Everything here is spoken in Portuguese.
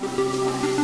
Música